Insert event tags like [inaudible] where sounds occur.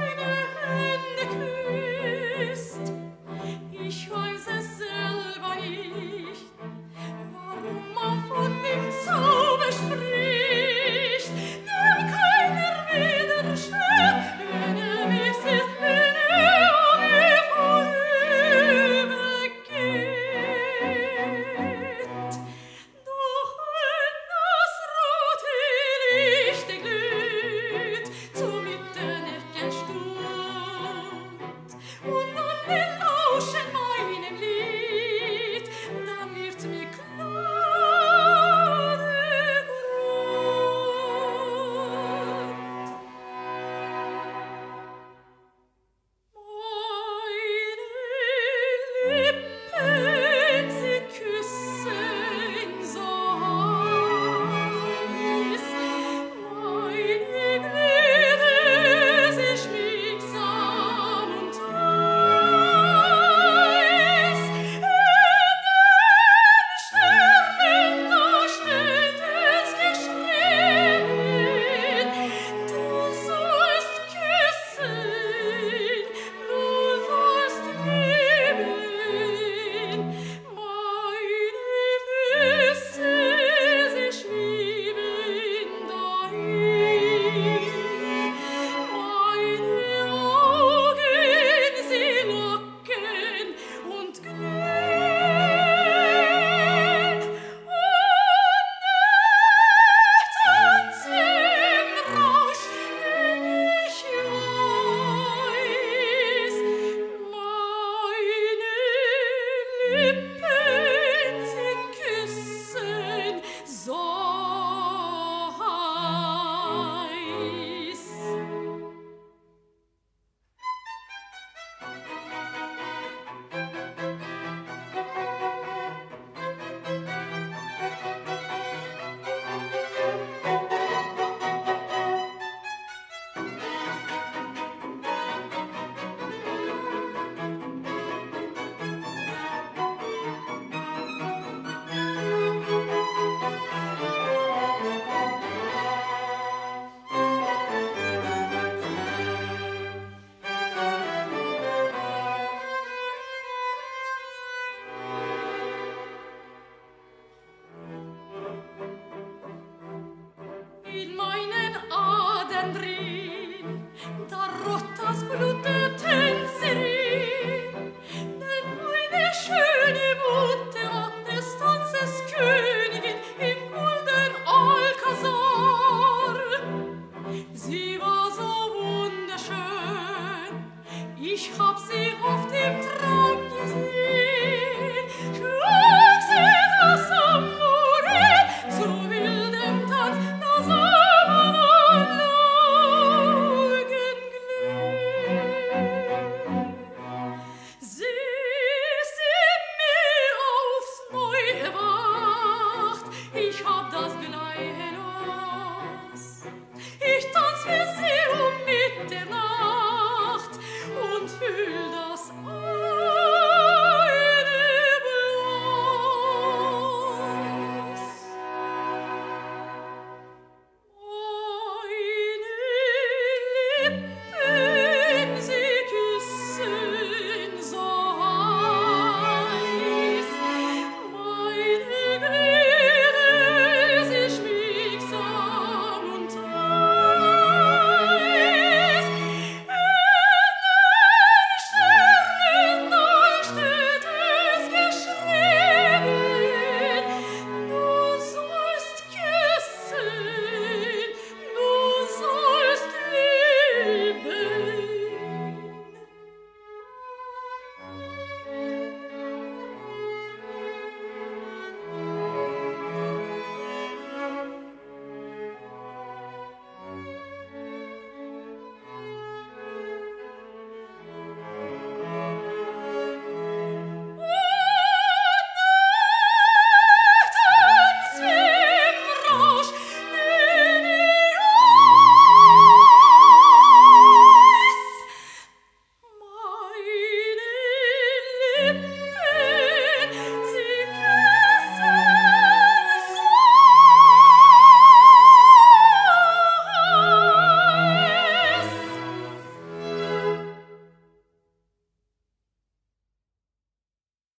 deine Hände kühl. in [laughs] sure.